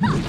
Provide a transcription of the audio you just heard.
you